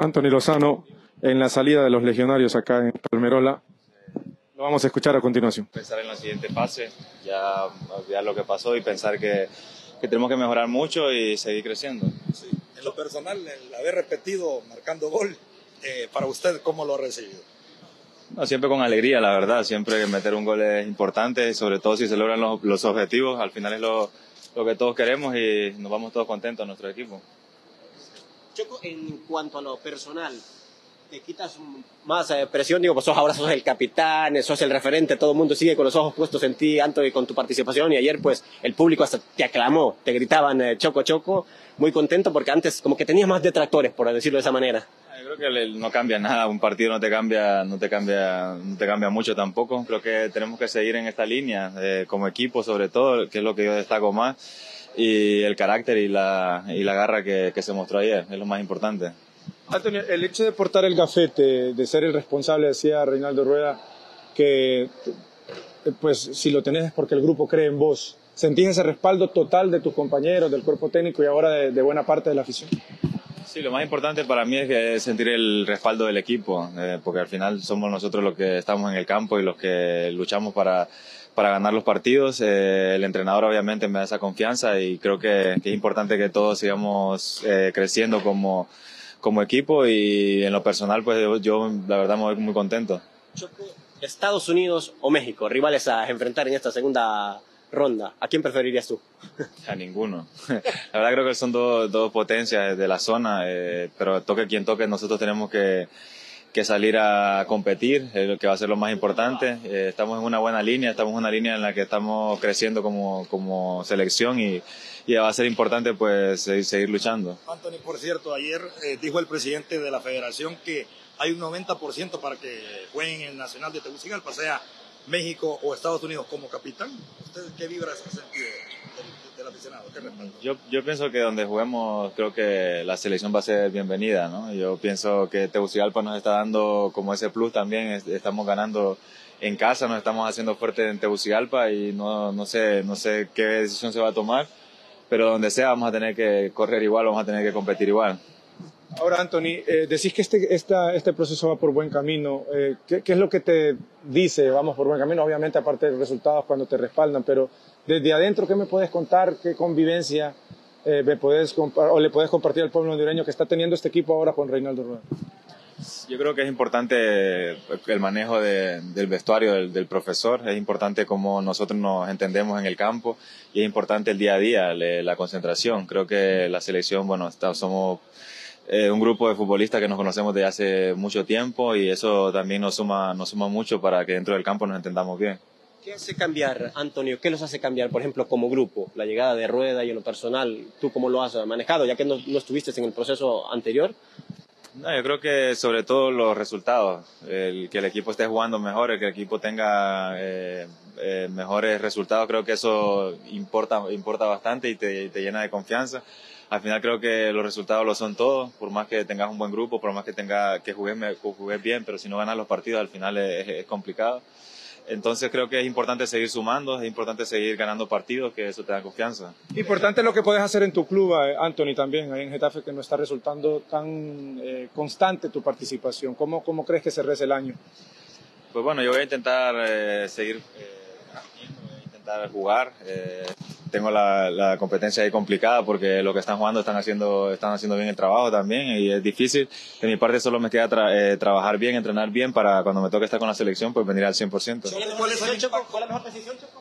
Anthony Lozano en la salida de los legionarios acá en Palmerola. Lo vamos a escuchar a continuación. Pensar en la siguiente fase, ya olvidar lo que pasó y pensar que, que tenemos que mejorar mucho y seguir creciendo. Sí. En lo personal, el haber repetido marcando gol, eh, para usted, ¿cómo lo ha recibido? No, siempre con alegría, la verdad. Siempre meter un gol es importante, sobre todo si se logran los, los objetivos. Al final es lo, lo que todos queremos y nos vamos todos contentos a nuestro equipo. Choco, en cuanto a lo personal, te quitas más eh, presión, digo, pues sos ahora sos el capitán, sos el referente, todo el mundo sigue con los ojos puestos en ti, Anto, con tu participación, y ayer pues el público hasta te aclamó, te gritaban eh, Choco, Choco, muy contento porque antes como que tenías más detractores, por decirlo de esa manera. Yo creo que no cambia nada, un partido no te cambia, no te cambia, no te cambia mucho tampoco. Creo que tenemos que seguir en esta línea, eh, como equipo sobre todo, que es lo que yo destaco más, y el carácter y la, y la garra que, que se mostró ayer, es lo más importante. Antonio, el hecho de portar el gafete, de ser el responsable, decía Reinaldo Rueda, que pues si lo tenés es porque el grupo cree en vos. ¿Sentís ese respaldo total de tus compañeros, del cuerpo técnico y ahora de, de buena parte de la afición? Sí, lo más importante para mí es sentir el respaldo del equipo, eh, porque al final somos nosotros los que estamos en el campo y los que luchamos para, para ganar los partidos. Eh, el entrenador obviamente me da esa confianza y creo que, es importante que todos sigamos eh, creciendo como, como equipo y en lo personal pues yo, la verdad me voy muy contento. Estados Unidos o México, rivales a enfrentar en esta segunda ronda, ¿a quién preferirías tú? A ninguno. La verdad creo que son dos, dos potencias de la zona, eh, pero toque quien toque, nosotros tenemos que, que salir a competir, es lo que va a ser lo más importante. Eh, estamos en una buena línea, estamos en una línea en la que estamos creciendo como, como selección y, y va a ser importante pues seguir, seguir luchando. Anthony, por cierto, ayer eh, dijo el presidente de la federación que hay un 90% para que jueguen en el Nacional de Tegucigalpa, sea México o Estados Unidos como capitán. ¿Usted qué vibra ese sentido del, del aficionado? ¿Qué? Yo, yo pienso que donde juguemos creo que la selección va a ser bienvenida, ¿no? Yo pienso que Tegucigalpa nos está dando como ese plus también, estamos ganando en casa, nos estamos haciendo fuerte en Tegucigalpa y no, no, sé, no sé qué decisión se va a tomar, pero donde sea vamos a tener que correr igual, vamos a tener que competir igual. Ahora, Anthony, eh, decís que este, esta, este proceso va por buen camino. Eh, ¿qué, ¿qué, es lo que te dice vamos por buen camino? Obviamente, aparte de resultados cuando te respaldan, pero desde adentro, ¿qué me puedes contar? ¿Qué convivencia eh, o le puedes compartir al pueblo hondureño que está teniendo este equipo ahora con Reinaldo Rueda? Yo creo que es importante el manejo de, del vestuario del, del, profesor, es importante cómo nosotros nos entendemos en el campo y es importante el día a día, la concentración. Creo que la selección, bueno, está, somos eh, un grupo de futbolistas que nos conocemos desde hace mucho tiempo y eso también nos suma, nos suma mucho para que dentro del campo nos entendamos bien. ¿Qué hace cambiar, Antonio? ¿Qué los hace cambiar, por ejemplo, como grupo? La llegada de Rueda y en lo personal, ¿tú cómo lo has manejado? Ya que no, no estuviste en el proceso anterior. No, yo creo que sobre todo los resultados, el que el equipo esté jugando mejor, el que el equipo tenga eh, eh, mejores resultados, creo que eso importa, importa bastante y te, te llena de confianza al final creo que los resultados lo son todos, por más que tengas un buen grupo, por más que tenga que jugues, jugues bien, pero si no ganas los partidos al final es, es, complicado. Entonces creo que es importante seguir sumando, es importante seguir ganando partidos, que eso te da confianza. Importante lo que puedes hacer en tu club, Anthony, también, ahí en Getafe, que no está resultando tan eh, constante tu participación. ¿Cómo, ¿Cómo crees que se reza el año? Pues bueno, yo voy a intentar eh, seguir eh, voy a intentar jugar. Tengo la, la, competencia ahí complicada porque lo que están jugando están haciendo, están haciendo bien el trabajo también y es difícil. De mi parte solo me queda tra eh, trabajar bien, entrenar bien para cuando me toque estar con la selección pues venir al 100%. ¿Cuál es, ¿Cuál es la mejor decisión, Choco?